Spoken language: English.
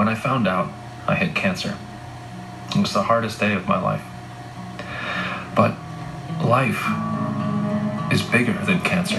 when I found out I had cancer, it was the hardest day of my life. But life is bigger than cancer.